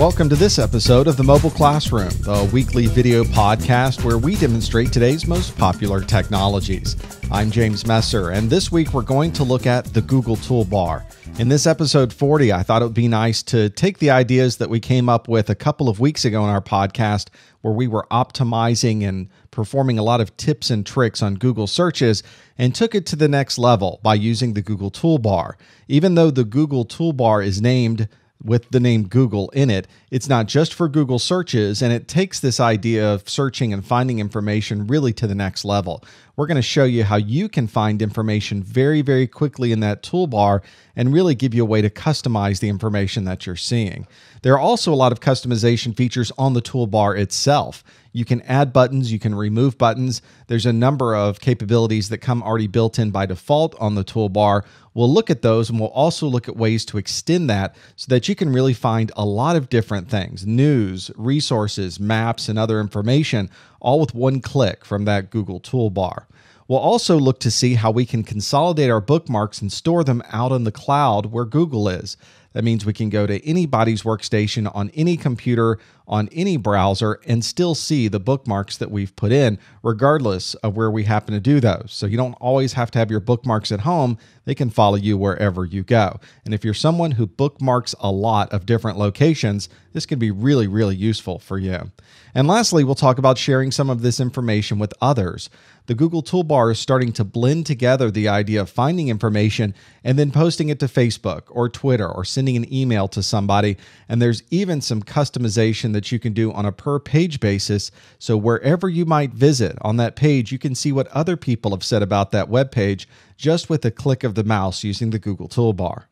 Welcome to this episode of the Mobile Classroom, the weekly video podcast where we demonstrate today's most popular technologies. I'm James Messer, and this week we're going to look at the Google Toolbar. In this episode 40, I thought it would be nice to take the ideas that we came up with a couple of weeks ago in our podcast, where we were optimizing and performing a lot of tips and tricks on Google searches, and took it to the next level by using the Google Toolbar. Even though the Google Toolbar is named with the name Google in it. It's not just for Google searches, and it takes this idea of searching and finding information really to the next level. We're going to show you how you can find information very, very quickly in that toolbar and really give you a way to customize the information that you're seeing. There are also a lot of customization features on the toolbar itself. You can add buttons, you can remove buttons. There's a number of capabilities that come already built in by default on the toolbar. We'll look at those and we'll also look at ways to extend that so that you can really find a lot of different things news, resources, maps, and other information all with one click from that Google toolbar. We'll also look to see how we can consolidate our bookmarks and store them out in the cloud where Google is. That means we can go to anybody's workstation on any computer, on any browser, and still see the bookmarks that we've put in, regardless of where we happen to do those. So you don't always have to have your bookmarks at home, they can follow you wherever you go. And if you're someone who bookmarks a lot of different locations, this can be really, really useful for you. And lastly, we'll talk about sharing some of this information with others the Google Toolbar is starting to blend together the idea of finding information and then posting it to Facebook or Twitter or sending an email to somebody. And there's even some customization that you can do on a per page basis. So wherever you might visit on that page, you can see what other people have said about that web page just with a click of the mouse using the Google Toolbar.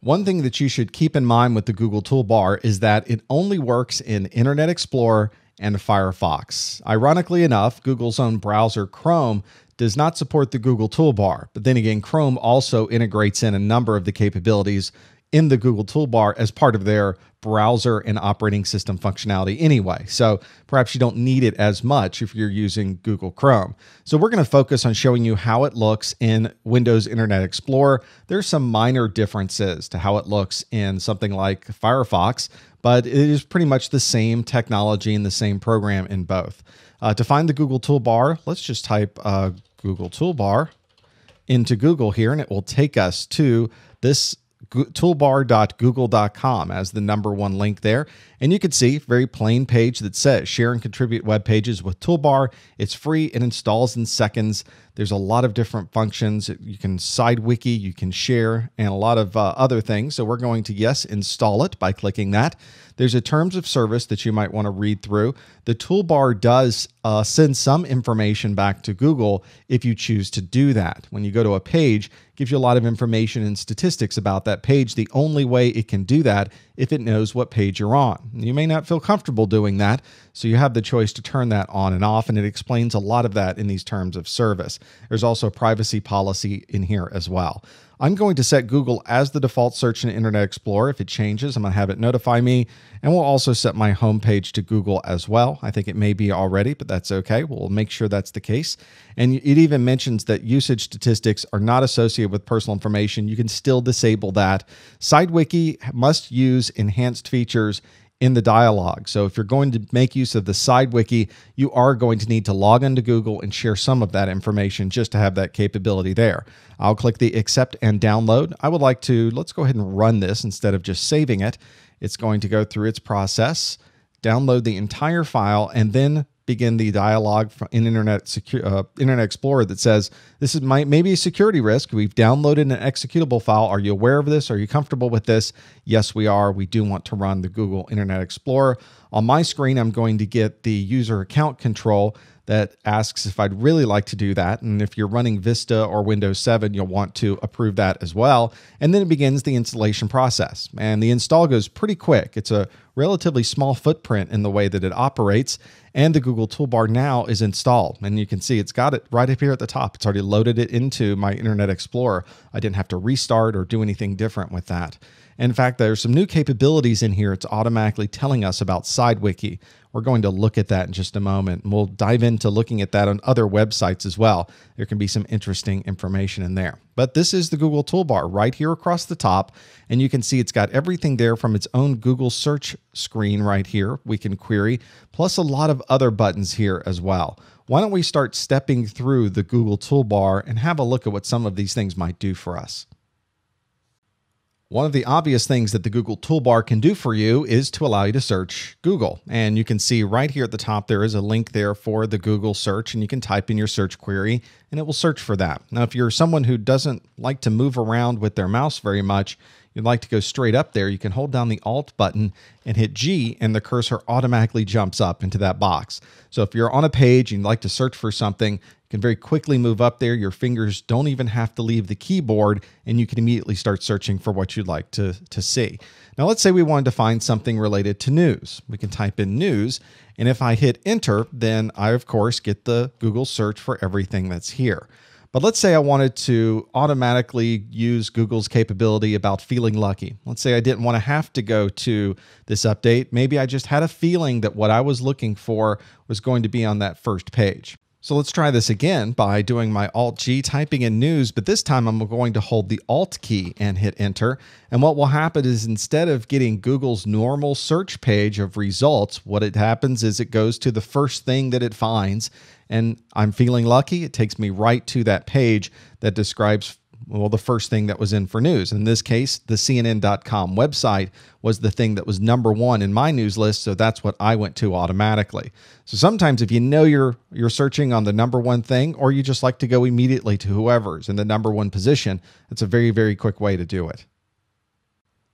One thing that you should keep in mind with the Google Toolbar is that it only works in Internet Explorer and Firefox. Ironically enough, Google's own browser, Chrome, does not support the Google toolbar. But then again, Chrome also integrates in a number of the capabilities in the Google toolbar as part of their browser and operating system functionality anyway. So perhaps you don't need it as much if you're using Google Chrome. So we're going to focus on showing you how it looks in Windows Internet Explorer. There's some minor differences to how it looks in something like Firefox, but it is pretty much the same technology and the same program in both. Uh, to find the Google toolbar, let's just type uh, Google toolbar into Google here, and it will take us to this toolbar.google.com as the number one link there. And you can see very plain page that says share and contribute web pages with Toolbar. It's free. It installs in seconds. There's a lot of different functions. You can side wiki, you can share, and a lot of uh, other things. So we're going to, yes, install it by clicking that. There's a terms of service that you might want to read through. The toolbar does uh, send some information back to Google if you choose to do that. When you go to a page, gives you a lot of information and statistics about that page. The only way it can do that if it knows what page you're on. You may not feel comfortable doing that, so you have the choice to turn that on and off, and it explains a lot of that in these terms of service. There's also a privacy policy in here as well. I'm going to set Google as the default search in Internet Explorer. If it changes, I'm going to have it notify me. And we'll also set my home page to Google as well. I think it may be already, but that's okay. We'll make sure that's the case. And it even mentions that usage statistics are not associated with personal information. You can still disable that. SideWiki must use enhanced features in the dialog. So if you're going to make use of the side wiki, you are going to need to log into Google and share some of that information just to have that capability there. I'll click the accept and download. I would like to, let's go ahead and run this instead of just saving it. It's going to go through its process, download the entire file, and then begin the dialog in Internet Secu- uh, Internet Explorer that says this is might maybe a security risk. We've downloaded an executable file. Are you aware of this? Are you comfortable with this? Yes, we are. We do want to run the Google Internet Explorer. On my screen, I'm going to get the user account control that asks if I'd really like to do that. And if you're running Vista or Windows 7, you'll want to approve that as well. And then it begins the installation process. And the install goes pretty quick. It's a relatively small footprint in the way that it operates. And the Google Toolbar now is installed. And you can see it's got it right up here at the top. It's already loaded it into my Internet Explorer. I didn't have to restart or do anything different with that. In fact, there's some new capabilities in here. It's automatically telling us about SideWiki. We're going to look at that in just a moment. And we'll dive into looking at that on other websites as well. There can be some interesting information in there. But this is the Google toolbar right here across the top. And you can see it's got everything there from its own Google search screen right here. We can query, plus a lot of other buttons here as well. Why don't we start stepping through the Google toolbar and have a look at what some of these things might do for us. One of the obvious things that the Google toolbar can do for you is to allow you to search Google. And you can see right here at the top, there is a link there for the Google search, and you can type in your search query and it will search for that. Now, if you're someone who doesn't like to move around with their mouse very much, you'd like to go straight up there, you can hold down the Alt button and hit G, and the cursor automatically jumps up into that box. So if you're on a page and you'd like to search for something, can very quickly move up there. Your fingers don't even have to leave the keyboard, and you can immediately start searching for what you'd like to, to see. Now, let's say we wanted to find something related to news. We can type in news, and if I hit enter, then I, of course, get the Google search for everything that's here. But let's say I wanted to automatically use Google's capability about feeling lucky. Let's say I didn't want to have to go to this update. Maybe I just had a feeling that what I was looking for was going to be on that first page. So let's try this again by doing my Alt G, typing in news, but this time I'm going to hold the Alt key and hit enter. And what will happen is instead of getting Google's normal search page of results, what it happens is it goes to the first thing that it finds. And I'm feeling lucky. It takes me right to that page that describes well, the first thing that was in for news. In this case, the CNN.com website was the thing that was number one in my news list, so that's what I went to automatically. So sometimes if you know you're you're searching on the number one thing, or you just like to go immediately to whoever's in the number one position, it's a very, very quick way to do it.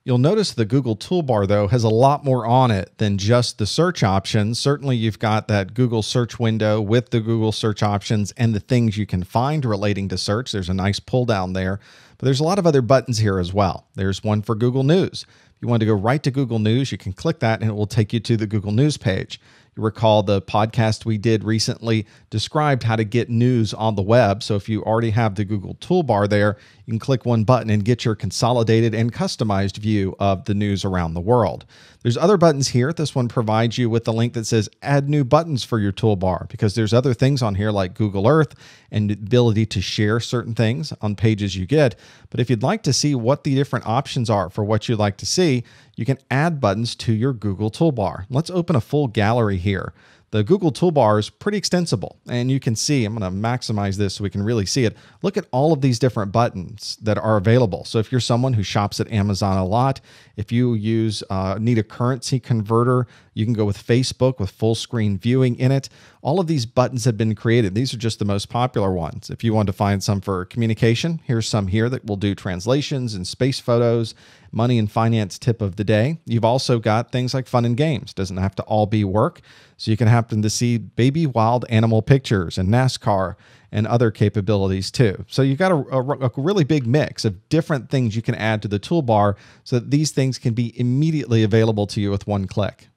You'll notice the Google toolbar, though, has a lot more on it than just the search options. Certainly, you've got that Google search window with the Google search options and the things you can find relating to search. There's a nice pull down there, but there's a lot of other buttons here as well. There's one for Google News. If you want to go right to Google News, you can click that and it will take you to the Google News page. You recall the podcast we did recently described how to get news on the web. So if you already have the Google toolbar there, you can click one button and get your consolidated and customized view of the news around the world. There's other buttons here. This one provides you with the link that says add new buttons for your toolbar because there's other things on here like Google Earth and the ability to share certain things on pages you get. But if you'd like to see what the different options are for what you'd like to see, you can add buttons to your Google toolbar. Let's open a full gallery here. The Google toolbar is pretty extensible, and you can see, I'm going to maximize this so we can really see it. Look at all of these different buttons that are available. So if you're someone who shops at Amazon a lot, if you use uh, need a currency converter, you can go with Facebook with full screen viewing in it. All of these buttons have been created. These are just the most popular ones. If you want to find some for communication, here's some here that will do translations and space photos, money and finance tip of the day. You've also got things like fun and games. Doesn't have to all be work. So you can happen to see baby wild animal pictures and NASCAR and other capabilities too. So you've got a, a, a, really big mix of different things you can add to the toolbar so that these things can be immediately available to you with one click.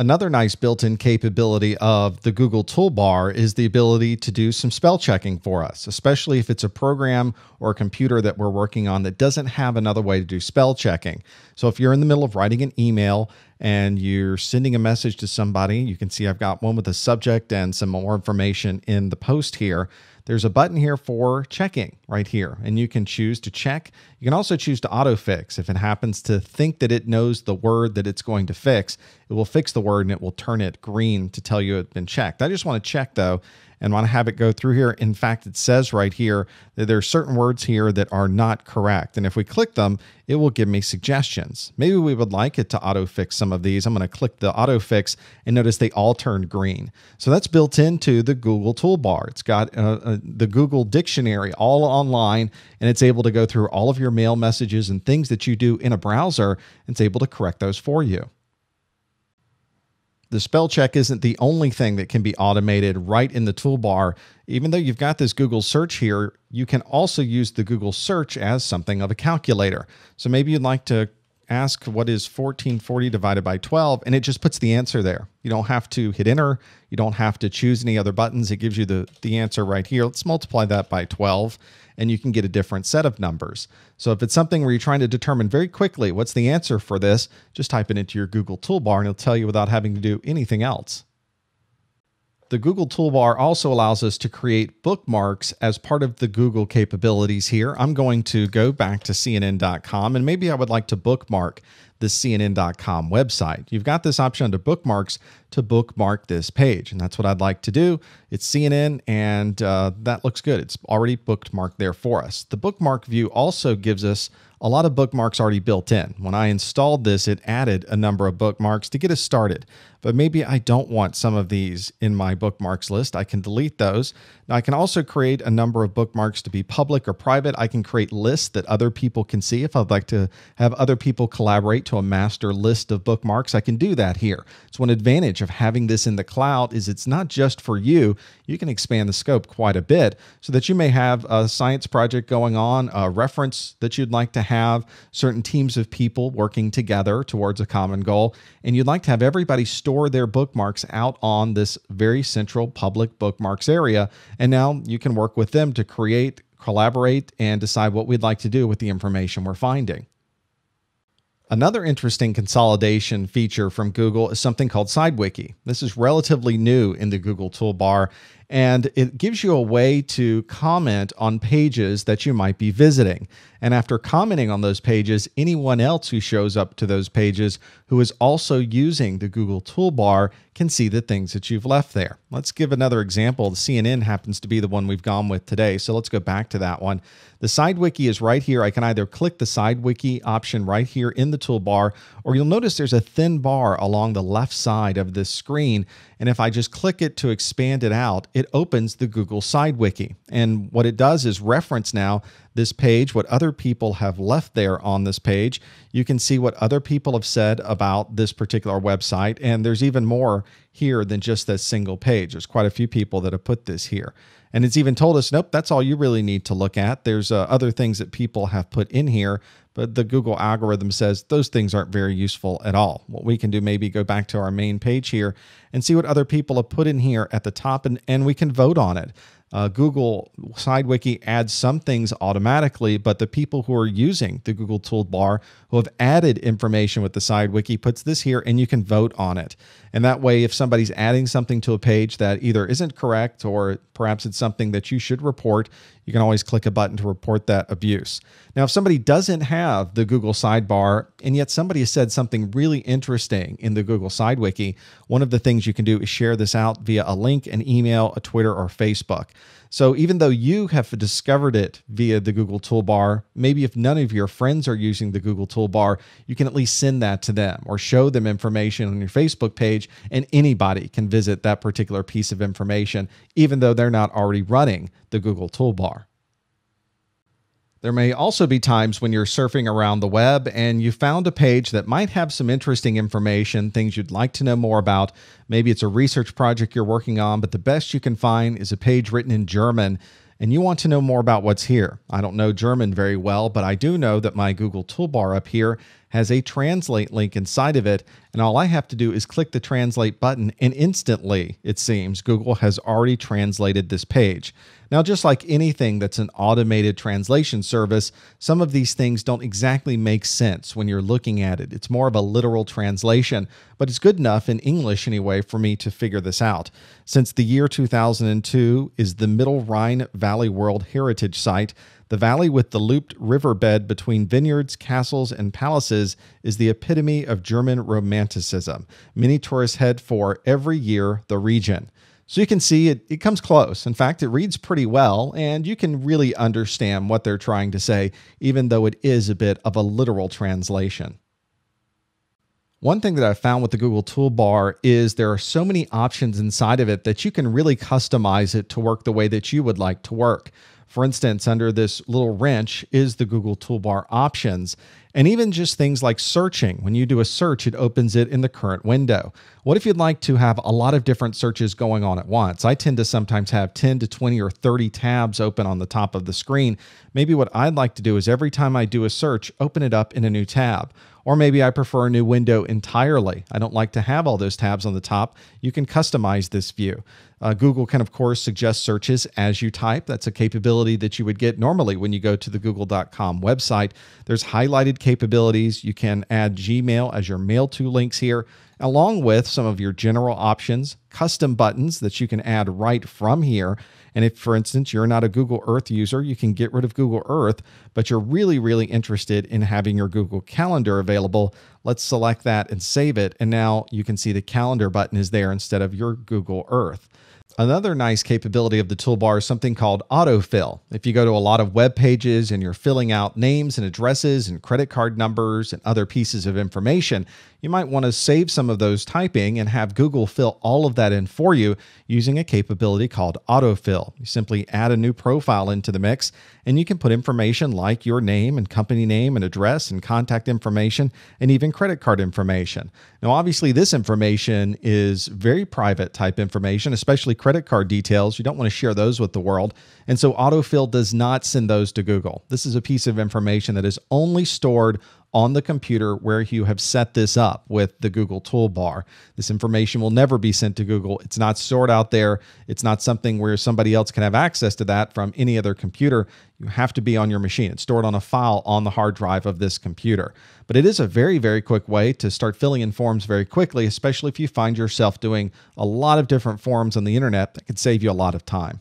Another nice built-in capability of the Google toolbar is the ability to do some spell checking for us, especially if it's a program or a computer that we're working on that doesn't have another way to do spell checking. So if you're in the middle of writing an email and you're sending a message to somebody, you can see I've got one with a subject and some more information in the post here. There's a button here for checking right here, and you can choose to check. You can also choose to autofix. If it happens to think that it knows the word that it's going to fix, it will fix the word and it will turn it green to tell you it's been checked. I just want to check though and want to have it go through here. In fact, it says right here that there are certain words here that are not correct. And if we click them, it will give me suggestions. Maybe we would like it to auto fix some of these. I'm going to click the auto fix and notice they all turned green. So that's built into the Google toolbar. It's got uh, uh, the Google dictionary all online and it's able to go through all of your mail messages and things that you do in a browser. It's able to correct those for you the spell check isn't the only thing that can be automated right in the toolbar. Even though you've got this Google search here, you can also use the Google search as something of a calculator. So maybe you'd like to ask what is 1440 divided by 12, and it just puts the answer there. You don't have to hit enter. You don't have to choose any other buttons. It gives you the, the answer right here. Let's multiply that by 12, and you can get a different set of numbers. So if it's something where you're trying to determine very quickly what's the answer for this, just type it into your Google toolbar, and it'll tell you without having to do anything else. The Google toolbar also allows us to create bookmarks as part of the Google capabilities here. I'm going to go back to CNN.com and maybe I would like to bookmark the CNN.com website. You've got this option under bookmarks to bookmark this page, and that's what I'd like to do. It's CNN, and uh, that looks good. It's already bookmarked there for us. The bookmark view also gives us a lot of bookmarks already built in. When I installed this, it added a number of bookmarks to get us started. But maybe I don't want some of these in my bookmarks list. I can delete those. Now, I can also create a number of bookmarks to be public or private. I can create lists that other people can see. If I'd like to have other people collaborate to a master list of bookmarks, I can do that here. So, one advantage of having this in the cloud is it's not just for you. You can expand the scope quite a bit so that you may have a science project going on, a reference that you'd like to have certain teams of people working together towards a common goal, and you'd like to have everybody store their bookmarks out on this very central public bookmarks area. And now you can work with them to create, collaborate, and decide what we'd like to do with the information we're finding. Another interesting consolidation feature from Google is something called SideWiki. This is relatively new in the Google toolbar, and it gives you a way to comment on pages that you might be visiting. And after commenting on those pages, anyone else who shows up to those pages who is also using the Google toolbar can see the things that you've left there. Let's give another example. The CNN happens to be the one we've gone with today. So let's go back to that one. The side wiki is right here. I can either click the side wiki option right here in the toolbar, or you'll notice there's a thin bar along the left side of this screen. And if I just click it to expand it out, it opens the Google side wiki. And what it does is reference now this page, what other people have left there on this page. You can see what other people have said about this particular website. And there's even more here than just this single page. There's quite a few people that have put this here. And it's even told us, nope, that's all you really need to look at. There's uh, other things that people have put in here, but the Google algorithm says those things aren't very useful at all. What we can do, maybe go back to our main page here and see what other people have put in here at the top, and, and we can vote on it uh, Google SideWiki adds some things automatically, but the people who are using the Google toolbar who have added information with the SideWiki puts this here and you can vote on it. And that way, if somebody's adding something to a page that either isn't correct or perhaps it's something that you should report, you can always click a button to report that abuse. Now, if somebody doesn't have the Google sidebar and yet somebody has said something really interesting in the Google SideWiki, one of the things you can do is share this out via a link, an email, a Twitter, or Facebook. So even though you have discovered it via the Google toolbar, maybe if none of your friends are using the Google toolbar, you can at least send that to them or show them information on your Facebook page, and anybody can visit that particular piece of information, even though they're not already running the Google toolbar. There may also be times when you're surfing around the web and you found a page that might have some interesting information, things you'd like to know more about. Maybe it's a research project you're working on, but the best you can find is a page written in German and you want to know more about what's here. I don't know German very well, but I do know that my Google toolbar up here has a translate link inside of it. And all I have to do is click the translate button, and instantly, it seems, Google has already translated this page. Now, just like anything that's an automated translation service, some of these things don't exactly make sense when you're looking at it. It's more of a literal translation, but it's good enough in English anyway for me to figure this out. Since the year 2002 is the Middle Rhine Valley World Heritage Site, the valley with the looped riverbed between vineyards, castles, and palaces is the epitome of German Romanticism. Many tourists head for every year the region. So you can see it, it comes close. In fact, it reads pretty well, and you can really understand what they're trying to say, even though it is a bit of a literal translation. One thing that I've found with the Google Toolbar is there are so many options inside of it that you can really customize it to work the way that you would like to work. For instance, under this little wrench is the Google Toolbar options. And even just things like searching. When you do a search, it opens it in the current window. What if you'd like to have a lot of different searches going on at once? I tend to sometimes have 10 to 20 or 30 tabs open on the top of the screen. Maybe what I'd like to do is every time I do a search, open it up in a new tab. Or maybe I prefer a new window entirely. I don't like to have all those tabs on the top. You can customize this view. Uh, Google can, of course, suggest searches as you type. That's a capability that you would get normally when you go to the google.com website. There's highlighted capabilities. You can add Gmail as your mail to links here, along with some of your general options, custom buttons that you can add right from here. And if, for instance, you're not a Google Earth user, you can get rid of Google Earth, but you're really, really interested in having your Google Calendar available. Let's select that and save it. And now you can see the calendar button is there instead of your Google Earth. Another nice capability of the toolbar is something called autofill. If you go to a lot of web pages and you're filling out names and addresses and credit card numbers and other pieces of information, you might want to save some of those typing and have Google fill all of that in for you using a capability called autofill. You simply add a new profile into the mix and you can put information like your name and company name and address and contact information and even credit card information. Now, obviously, this information is very private type information, especially credit card details. You don't want to share those with the world. And so autofill does not send those to Google. This is a piece of information that is only stored on the computer where you have set this up with the Google toolbar. This information will never be sent to Google. It's not stored out there. It's not something where somebody else can have access to that from any other computer. You have to be on your machine. It's stored on a file on the hard drive of this computer. But it is a very, very quick way to start filling in forms very quickly, especially if you find yourself doing a lot of different forms on the internet that could save you a lot of time.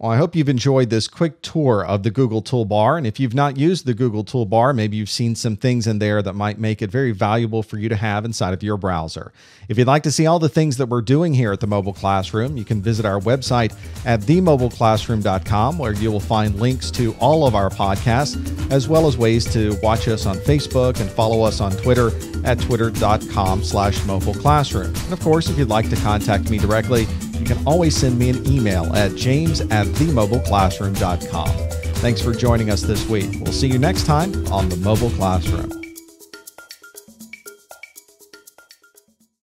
Well, I hope you've enjoyed this quick tour of the Google Toolbar. And if you've not used the Google Toolbar, maybe you've seen some things in there that might make it very valuable for you to have inside of your browser. If you'd like to see all the things that we're doing here at the Mobile Classroom, you can visit our website at themobileclassroom.com, where you will find links to all of our podcasts, as well as ways to watch us on Facebook and follow us on Twitter at twitter.com slash mobile classroom. And of course, if you'd like to contact me directly, you can always send me an email at james at themobileclassroom.com. Thanks for joining us this week. We'll see you next time on the Mobile Classroom.